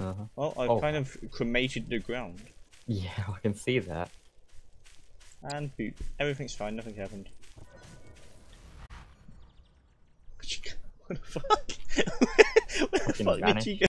Uh-huh. Well, I Oh. kind of cremated the ground. Yeah, I can see that. And boop. Everything's fine, nothing happened. What the fuck? Where the fuck did you go?